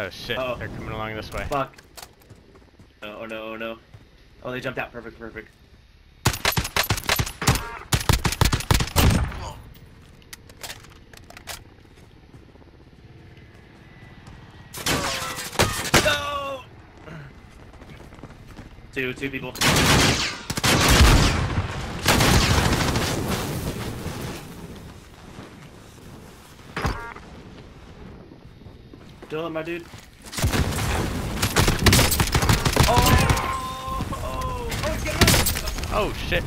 Oh shit, Uh-oh. they're coming along this way. Fuck. Oh, oh no, oh no. Oh, they jumped out. Perfect, perfect. No! Two, two people. Still it, my dude. Oh! Oh! Oh! Get! Oh shit.